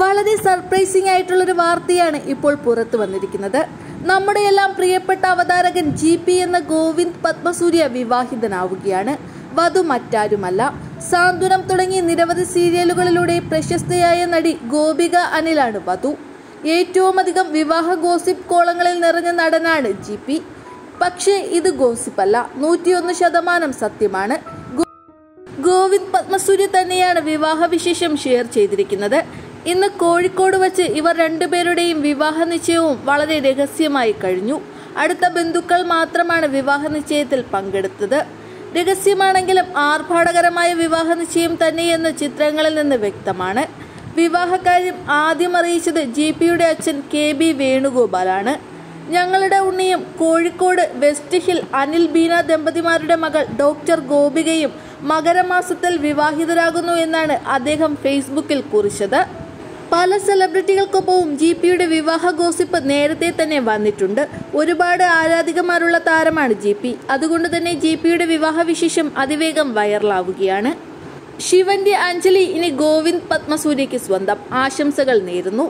വളരെ സർപ്രൈസിംഗ് ആയിട്ടുള്ള ഒരു വാർത്തയാണ് ഇപ്പോൾ പുറത്തു വന്നിരിക്കുന്നത്. നമ്മുടെ എല്ലാം പ്രിയപ്പെട്ട അവതാരകൻ ജി പി എന്ന ഗോവിന്ദ് പത്മസൂര്യ വിവാഹിതനാവുകയാണ്. വധു മറ്റാരുമല്ല. സാന്ത്വനം തുടങ്ങി നിരവധി സീരിയലുകളിലൂടെ പ്രശസ്തയായ നടി ഗോപിക അനിലാണ് വധു. ഏറ്റവും അധികം വിവാഹ ഗോസിപ്പ് കോളങ്ങളിൽ നിറഞ്ഞ നടനാണ് ജി പി പക്ഷേ ഇത് ഗോസിപ്പല്ല. നൂറ്റിയൊന്ന് ശതമാനം സത്യമാണ്. ഗോവിന്ദ് പത്മസൂര്യ തന്നെയാണ് വിവാഹവിശേഷം ഷെയർ ചെയ്തിരിക്കുന്നത്. ഇന്ന് കോഴിക്കോട് വച്ച് ഇവർ രണ്ടുപേരുടെയും വിവാഹ നിശ്ചയവും വളരെ രഹസ്യമായി കഴിഞ്ഞു. അടുത്ത ബന്ധുക്കൾ മാത്രമാണ് വിവാഹ നിശ്ചയത്തിൽ പങ്കെടുത്തത്. രഹസ്യമാണെങ്കിലും ആർഭാടകരമായ വിവാഹ നിശ്ചയം തന്നെയെന്ന് ചിത്രങ്ങളിൽ നിന്ന് വ്യക്തമാണ്. വിവാഹകാര്യം ആദ്യം അറിയിച്ചത് ജി പിയുടെ അച്ഛൻ കെ ബി വേണുഗോപാലാണ്. ഞങ്ങളുടെ ഉണ്ണിയും കോഴിക്കോട് വെസ്റ്റ് ഹിൽ അനിൽ ബീന ദമ്പതിമാരുടെ മകൾ ഡോക്ടർ ഗോപികയും മകരമാസത്തിൽ വിവാഹിതരാകുന്നു എന്നാണ് അദ്ദേഹം ഫേസ്ബുക്കിൽ കുറിച്ചത്. പല സെലിബ്രിറ്റികൾക്കൊപ്പവും ജി പിയുടെ വിവാഹ ഗോസിപ്പ് നേരത്തെ തന്നെ വന്നിട്ടുണ്ട്. ഒരുപാട് ആരാധികമാരുള്ള താരമാണ് ജി പി. അതുകൊണ്ട് തന്നെ ജി പിയുടെ വിവാഹ വിശേഷം അതിവേഗം വൈറലാവുകയാണ്. ശിവന്റെ അഞ്ജലി ഇനി ഗോവിന്ദ് പത്മസൂര്യയ്ക്ക് സ്വന്തം ആശംസകൾ നേരുന്നു.